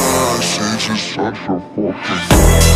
Yeah, she's just such a fucking